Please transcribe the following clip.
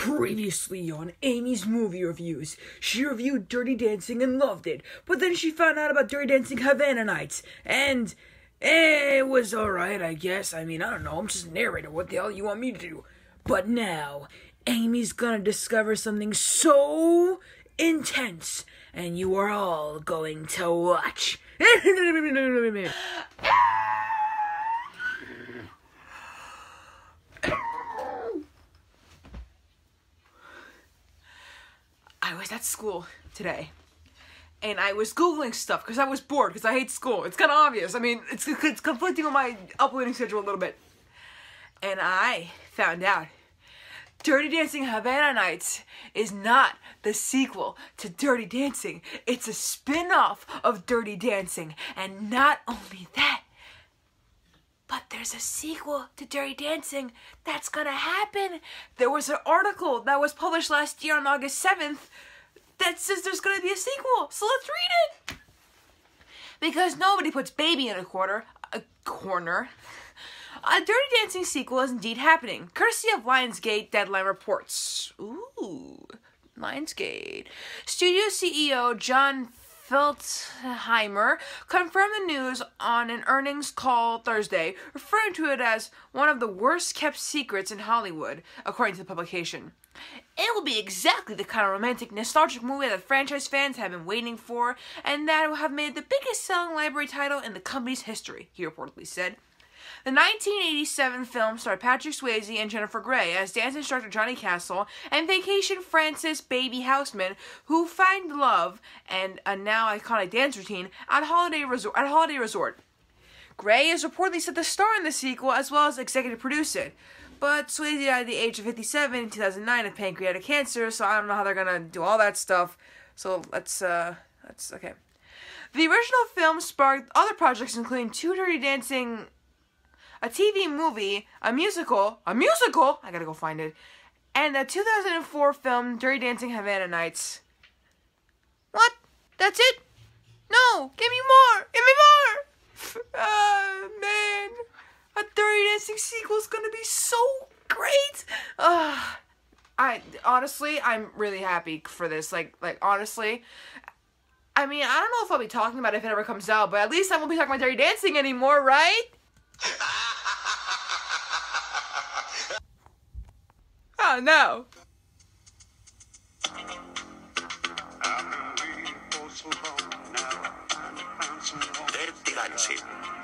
Previously on Amy's movie reviews, she reviewed Dirty Dancing and loved it, but then she found out about Dirty Dancing Havana Nights, and eh, it was alright, I guess. I mean, I don't know, I'm just a narrator. What the hell you want me to do? But now, Amy's gonna discover something so intense, and you are all going to watch. was at school today. And I was Googling stuff because I was bored because I hate school. It's kind of obvious. I mean, it's, it's conflicting with my uploading schedule a little bit. And I found out Dirty Dancing Havana Nights is not the sequel to Dirty Dancing. It's a spin off of Dirty Dancing. And not only that, but there's a sequel to Dirty Dancing that's gonna happen. There was an article that was published last year on August 7th that says there's gonna be a sequel. So let's read it. Because nobody puts baby in a corner. A corner. A Dirty Dancing sequel is indeed happening, courtesy of Lionsgate Deadline Reports. Ooh, Lionsgate. Studio CEO Jon Feltheimer confirmed the news on an earnings call Thursday, referring to it as one of the worst kept secrets in Hollywood, according to the publication. It will be exactly the kind of romantic, nostalgic movie that franchise fans have been waiting for, and that will have made the biggest selling library title in the company's history, he reportedly said. The 1987 film starred Patrick Swayze and Jennifer Grey as dance instructor Johnny Castle and vacation Frances Baby Houseman, who find love and a now iconic dance routine at Holiday Resort. At Holiday Resort. Grey is reportedly set to star in the sequel as well as executive produce it. But Swayze died at the age of 57 in 2009 of pancreatic cancer, so I don't know how they're gonna do all that stuff. So let's, uh, that's okay. The original film sparked other projects, including Two Dirty Dancing a TV movie, a musical, a musical, I gotta go find it, and the 2004 film Dirty Dancing Havana Nights. What? That's it? No, give me more! Give me more! Ah, man. A Dirty Dancing sequel is gonna be so great! Uh, I, honestly, I'm really happy for this. Like, like, honestly, I mean, I don't know if I'll be talking about it if it ever comes out, but at least I won't be talking about Dirty Dancing anymore, right? No. Dirty Dancing.